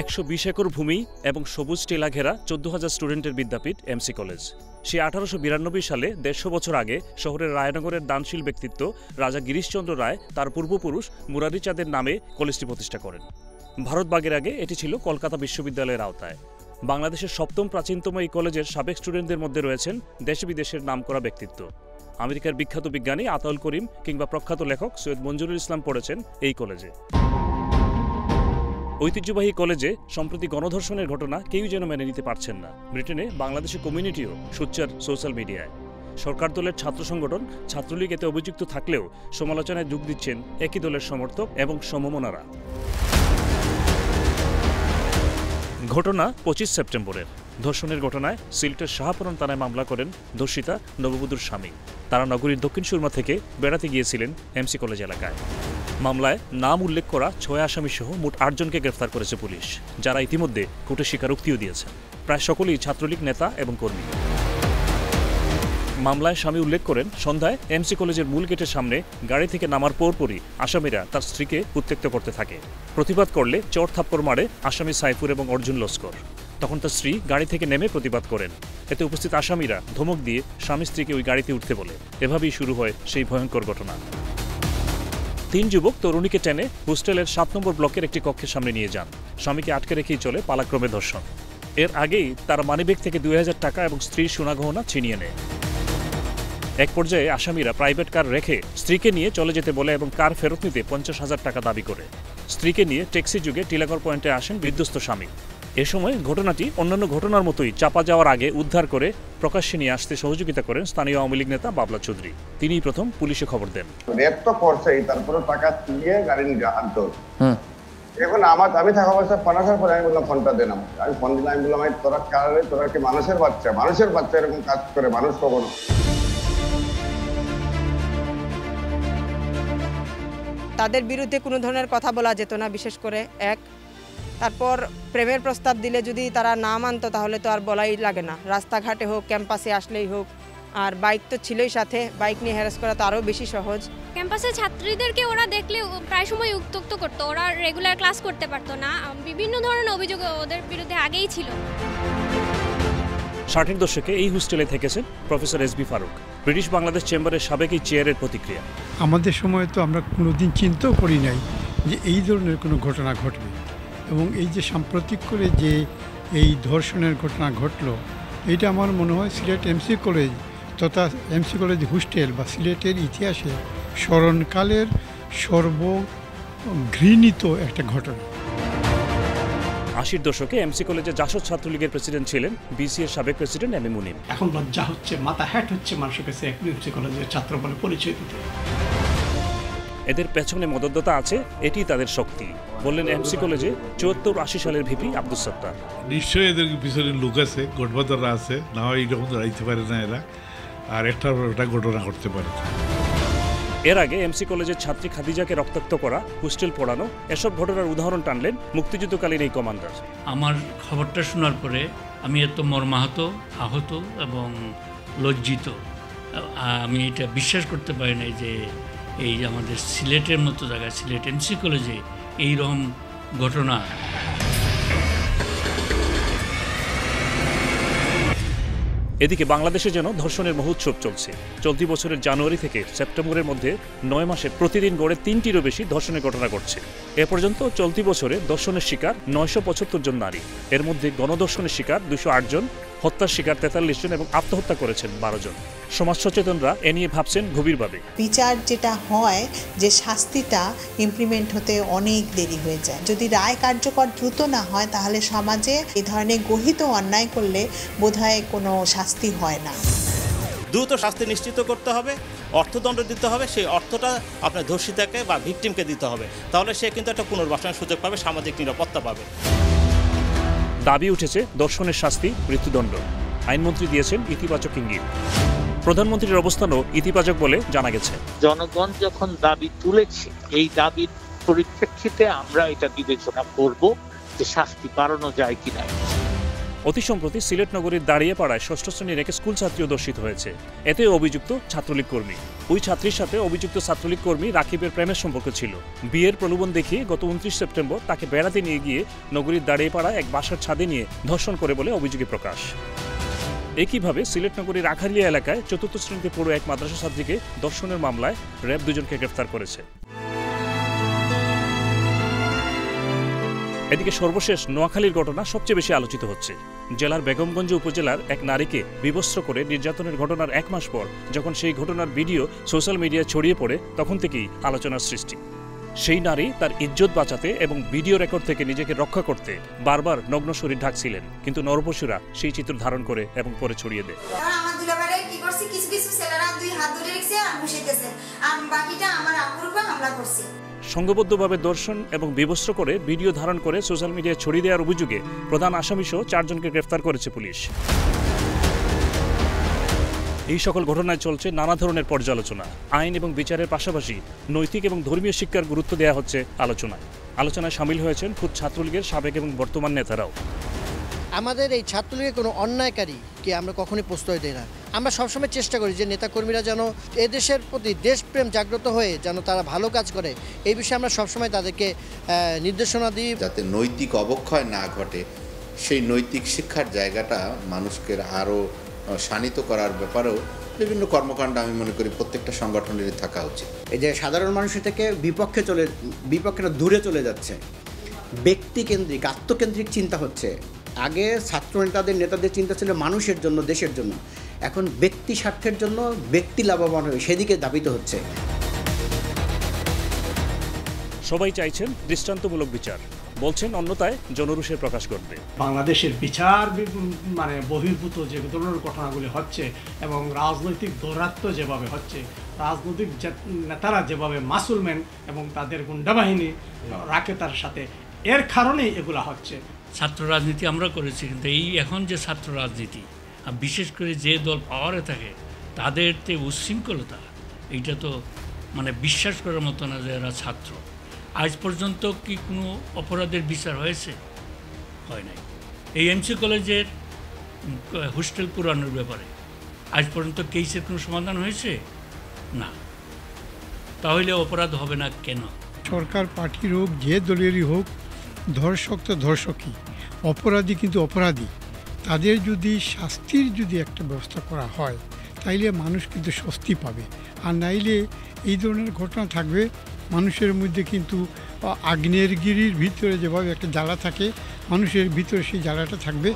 একশো বিশ একর ভূমি এবং সবুজ টিলা ঘেরা চোদ্দ হাজার স্টুডেন্টের বিদ্যাপীঠ এমসি কলেজ। সে আঠারোশো বিরানব্বই সালে দেড়শো বছর আগে শহরের রায়নগরের দানশীল ব্যক্তিত্ব রাজা গিরিশচন্দ্র রায় তার পূর্বপুরুষ মুরারি চাঁদের নামে কলেজটি প্রতিষ্ঠা করেন। ভারতবাগের আগে এটি ছিল কলকাতা বিশ্ববিদ্যালয়ের আওতায়। বাংলাদেশের সপ্তম প্রাচীনতম এই কলেজের সাবেক স্টুডেন্টদের মধ্যে রয়েছেন দেশ বিদেশের নামকরা ব্যক্তিত্ব। আমেরিকার বিখ্যাত বিজ্ঞানী আতাউল করিম কিংবা প্রখ্যাত লেখক সৈয়দ মঞ্জুরুল ইসলাম পড়েছেন এই কলেজে। ঐতিহ্যবাহী কলেজে, সম্প্রতি গণধর্ষণের ঘটনা কেউ যেন মেনে নিতে পারছেন না। ব্রিটেনে বাংলাদেশের কমিউনিটিও সোচ্চার সোশ্যাল মিডিয়ায়। সরকার দলের ছাত্র সংগঠন ছাত্রলীগ এতে অভিযুক্ত থাকলেও সমালোচনায় যোগ দিচ্ছেন একই দলের সমর্থক এবং সমমনারা। ঘটনা পঁচিশ সেপ্টেম্বরের। ধর্ষণের ঘটনায় সিলেটের শাহপুরন থানায় মামলা করেন ধর্ষিতা নববধূর স্বামী। তারা নগরীর দক্ষিণ সুরমা থেকে বেড়াতে গিয়েছিলেন এমসি কলেজ এলাকায়। মামলায় নাম উল্লেখ করা ছয় আসামি সহ মোট আটজনকে গ্রেফতার করেছে পুলিশ, যারা ইতিমধ্যে কোর্টে স্বীকারোক্তিও দিয়েছে প্রায় সকলেই ছাত্রলীগ নেতা এবং কর্মী। মামলায় স্বামী উল্লেখ করেন, সন্ধ্যায় এমসি কলেজের মূল গেটের সামনে গাড়ি থেকে নামার পরপরই আসামিরা তার স্ত্রীকে উত্তেক্ত করতে থাকে। প্রতিবাদ করলে চর থাপ্পড় মারে আসামি সাইফুর এবং অর্জুন লস্কর। তখন তার স্ত্রী গাড়ি থেকে নেমে প্রতিবাদ করেন। এতে উপস্থিত আসামিরা ধমক দিয়ে স্বামী স্ত্রীকে ওই গাড়িতে উঠতে বলে। এভাবেই শুরু হয় সেই ভয়ঙ্কর ঘটনা। তিন যুবক তরুণীকে টেনে হোস্টেলের সাত নম্বর ব্লকের একটি কক্ষের সামনে নিয়ে যান। স্বামীকে আটকে রেখেই চলে পালাক্রমে ধর্ষণ। এর আগেই তারা মানিব্যাগ থেকে দুই হাজার টাকা এবং স্ত্রীর সোনাগহনা ছিনিয়ে নেয়। এক পর্যায়ে আসামিরা প্রাইভেট কার রেখে স্ত্রীকে নিয়ে চলে যেতে বলে এবং কার ফেরত নিতে পঞ্চাশ হাজার টাকা দাবি করে। স্ত্রীকে নিয়ে ট্যাক্সি যুগে টিলাগড় পয়েন্টে আসেন বিধ্বস্ত স্বামী। এ সময় ঘটনাটি অন্যান্য ঘটনার মতোই চাপা যাওয়ার আগে উদ্ধার করে প্রকাশ্যে নিয়ে আসতে সহযোগিতা করেন স্থানীয় আওয়ামী লীগ নেতা বাবলা চৌধুরী। তিনিই প্রথম পুলিশে খবর দেন। রেপ তো করছেই তারপরে টাকা দিয়ে গাড়ি নিয়ে আনতো এখন আমার আমি থাকা অবস্থায় ফোন আসার পরে আমি বললাম ফোনটা দেন আমি ফোন দিলাম আমি বললাম "এই তোরা কারে তোরা কি মানুষের বাচ্চা? মানুষের বাচ্চা এরকম কাজ করে মানুষ কখনো? তাদের বিরুদ্ধে কোনো ধরনের কথা বলা যেত না বিশেষ করে এক তারপর প্রেমের প্রস্তাব দিলে যদি তারা না মানতো তাহলে তো আর বলাই লাগে না। রাস্তাঘাটে হোক ক্যাম্পাসে আসলেই হোক আর বাইক তো ছিলই সাথে বাইক নিয়ে হ্যারাস করা তো আরও বেশি সহজ। ক্যাম্পাসে ছাত্রীদেরকে ওরা দেখলে প্রায় সময় উত্তক্ত করতো ওরা রেগুলার ক্লাস করতে পারতো না। বিভিন্ন ধরনের অভিযোগ ওদের বিরুদ্ধে আগেই ছিল। ষাটের দশকে এই হোস্টেলে থেকেছেন professor S B Faruk. British Bangladesh চেম্বারের সাবেক এই চেয়ারের প্রতিক্রিয়া। আমাদের সময় তো আমরা কোনোদিন চিন্তাও করি নাই যে এই ধরনের কোনো ঘটনা ঘটবে। এবং এই যে সাম্প্রতিক করে যে এই ধর্ষণের ঘটনা ঘটলো এটা আমার মনে হয় সিলেট এমসি কলেজ তথা এমসি কলেজ হোস্টেল বা সিলেটের ইতিহাসে স্মরণকালের সর্বঘৃণিত একটা ঘটনা। আশির দশকে এমসি কলেজে জাসদ ছাত্রলীগের প্রেসিডেন্ট ছিলেন বিসি এর সাবেক প্রেসিডেন্ট এম এ মুনিম। এখন লজ্জা হচ্ছে মাথা হ্যাট হচ্ছে মানুষের কাছে একুইএফসি কলেজের ছাত্র বলে পরিচয় দিতে। এদের পেছনে মদতদাতা আছে এটি তাদের শক্তি বললেন এমসি কলেজে চুয়াত্তর আশি সালের ভিপি আব্দুল সত্তার। নিশ্চয়ই এদের পিছনে লোক আছে গঠবাদাররা আছে না হয় এইরকম দাঁড়াইতে পারে না এরা আর একটা ঘটনা করতে পারে। এর আগে এমসি কলেজের ছাত্রী খাদিজাকে রক্তাক্ত করা হোস্টেল পড়ানো এসব ঘটনার উদাহরণ টানলেন মুক্তিযুদ্ধকালীন এই কমান্ডার। আমার খবরটা শোনার পরে আমি এত মর্মাহত আহত এবং লজ্জিত। আমি এটা বিশ্বাস করতে পারি নাই যে এই আমাদের সিলেটের মতো জায়গায়, সিলেট এমসি কলেজে এইরকম ঘটনা। এদিকে বাংলাদেশে যেন ধর্ষণের মহোৎসব চলছে। চলতি বছরের জানুয়ারি থেকে সেপ্টেম্বরের মধ্যে নয় মাসে প্রতিদিন গড়ে তিনটিরও বেশি ধর্ষণের ঘটনা ঘটছে। এ পর্যন্ত চলতি বছরে ধর্ষণের শিকার নয়শো পঁচাত্তর জন নারী। এর মধ্যে গণধর্ষণের শিকার দুশো জন হত্যার শিকার তেতাল্লিশ জন এবং আত্মহত্যা করেছেন বারো জন। সমাজ সচেতনরা এ নিয়ে ভাবছেন গভীরভাবে। বিচার যেটা হয় যে শাস্তিটা ইমপ্লিমেন্ট হতে অনেক দেরি হয়ে যায়। যদি রায় কার্যকর দ্রুত না হয় তাহলে সমাজে এই ধরনের গহিত অন্যায় করলে বোধহয় কোনো শাস্তি হয় না। দ্রুত শাস্তি নিশ্চিত করতে হবে অর্থদণ্ড দিতে হবে সেই অর্থটা আপনার ধর্ষিতাকে বা ভিকটিমকে দিতে হবে। তাহলে সে কিন্তু একটা পুনর্বাসনের সুযোগ পাবে সামাজিক নিরাপত্তা পাবে। দাবি উঠেছে দর্শনের শাস্তি, মৃত্যুদণ্ড। আইনমন্ত্রী দিয়েছেন ইতিবাচক ইঙ্গিত। প্রধানমন্ত্রীর অবস্থানও ইতিবাচক বলে জানা গেছে। জনগণ যখন দাবি তুলেছে, এই দাবির পরিপ্রেক্ষিতে আমরা এটা বিবেচনা করব যে শাস্তি বাড়ানো যায় কিনা। অতি সম্প্রতি সিলেট নগরীর দাঁড়িয়ে পাড়ায় ষষ্ঠ শ্রেণির এক স্কুল ছাত্রীও দর্শিত হয়েছে। এতে অভিযুক্ত ছাত্রলীগ কর্মী। ওই ছাত্রীর সাথে অভিযুক্ত ছাত্রলীগ কর্মী রাকিবের প্রেমের সম্পর্ক ছিল। বিয়ের প্রলোভন দেখিয়ে গত উনত্রিশ সেপ্টেম্বর তাকে বেড়াতে নিয়ে গিয়ে নগরীর দাঁড়িয়ে পাড়ায় এক বাসার ছাদে নিয়ে ধর্ষণ করে বলে অভিযোগে প্রকাশ। একইভাবে সিলেট নগরীর আখালিয়া এলাকায় চতুর্থ শ্রেণীতে পড়ো এক মাদ্রাসা ছাত্রীকে ধর্ষণের মামলায় র্যাব দুজনকে গ্রেফতার করেছে। এদিকে সর্বশেষ নোয়াখালীর ঘটনা সবচেয়ে বেশি আলোচিত হচ্ছে। জেলার বেগমগঞ্জ উপজেলার এক নারীকে বিবস্ত্র করে নির্যাতনের ঘটনার এক মাস পর যখন সেই ঘটনার ভিডিও সোশ্যাল মিডিয়ায় ছড়িয়ে পড়ে, তখন থেকেই আলোচনার সৃষ্টি। সেই নারী তার ইজ্জত বাঁচাতে এবং ভিডিও রেকর্ড থেকে নিজেকে রক্ষা করতে বারবার নগ্ন শরীর ঢাকছিলেন। কিন্তু নরপশুরা সেই চিত্র ধারণ করে এবং পরে ছড়িয়ে দেয়। বাকিটা আমার সংঘবদ্ধভাবে দর্শন এবং বিবস্ত্র করে ভিডিও ধারণ করে সোশ্যাল মিডিয়ায় ছড়িয়ে দেওয়ার অভিযোগে প্রধান আসামিসহ চারজনকে গ্রেফতার করেছে পুলিশ। এই সকল ঘটনায় চলছে নানা ধরনের পর্যালোচনা। আইন এবং বিচারের পাশাপাশি নৈতিক এবং ধর্মীয় শিক্ষার গুরুত্ব দেওয়া হচ্ছে আলোচনায়। আলোচনায় সামিল হয়েছেন খুদ ছাত্রলীগের সাবেক এবং বর্তমান নেতারাও। আমাদের এই ছাত্রলীগের কোনো অন্যায়কারীকে আমরা কখনোই প্রশ্রয় দিই না। আমরা সবসময় চেষ্টা করি যে নেতাকর্মীরা যেন এদেশের প্রতি দেশপ্রেম জাগ্রত হয়ে যেন তারা ভালো কাজ করে এই বিষয়ে আমরা সবসময় তাদেরকে নির্দেশনা দিই। যাতে নৈতিক অবক্ষয় না ঘটে সেই নৈতিক শিক্ষার জায়গাটা মানুষকে আরও শানিত করার ব্যাপারেও বিভিন্ন কর্মকাণ্ড আমি মনে করি প্রত্যেকটা সংগঠনেরই থাকা উচিত। এই যে সাধারণ মানুষের থেকে বিপক্ষে চলে বিপক্ষে দূরে চলে যাচ্ছে। ব্যক্তিকেন্দ্রিক আত্মকেন্দ্রিক চিন্তা হচ্ছে। আগে ছাত্র নেতাদের নেতাদের চিন্তা ছিল মানুষের জন্য দেশের জন্য। এখন ব্যক্তি স্বার্থের জন্য ব্যক্তি লাভবান হবে সেদিকে ধাবিত হচ্ছে। সবাই চাইছেন দৃষ্টান্তমূলক বিচার। বলছেন অন্যতায় জনরুষের প্রকাশ করবে বাংলাদেশের বিচার মানে বহির্ভূত যে ধরনের ঘটনাগুলি হচ্ছে এবং রাজনৈতিক দৌরাত্ম যেভাবে হচ্ছে রাজনৈতিক নেতারা যেভাবে মাসুলম্যান এবং তাদের গুন্ডাবাহিনী রাখে তার সাথে এর কারণেই এগুলা হচ্ছে। ছাত্র রাজনীতি আমরা করেছি, কিন্তু এই এখন যে ছাত্র রাজনীতি, আর বিশেষ করে যে দল পাওয়ারে থাকে, তাদের যে উচ্ছৃঙ্খলতা, এইটা তো মানে বিশ্বাস করার মতো না যে এরা ছাত্র। আজ পর্যন্ত কি কোনো অপরাধের বিচার হয়েছে? হয় নাই। এই এমসি কলেজের হোস্টেল পুরানোর ব্যাপারে, আজ পর্যন্ত কেসের কোনো সমাধান হয়েছে? না। তাহলে অপরাধ হবে না কেন? সরকার পার্টির হোক, যে দলেরই হোক, ধর্ষক তো ধর্ষকই। অপরাধী কিন্তু অপরাধী। তাদের যদি শাস্তির যদি একটা ব্যবস্থা করা হয়, তাইলে মানুষ কিন্তু স্বস্তি পাবে। আর নাইলে এই ধরনের ঘটনা থাকবে, মানুষের মধ্যে কিন্তু আগ্নেয়গিরির ভিতরে যেভাবে একটা জ্বালা থাকে, মানুষের ভিতরে সেই জ্বালাটা থাকবে।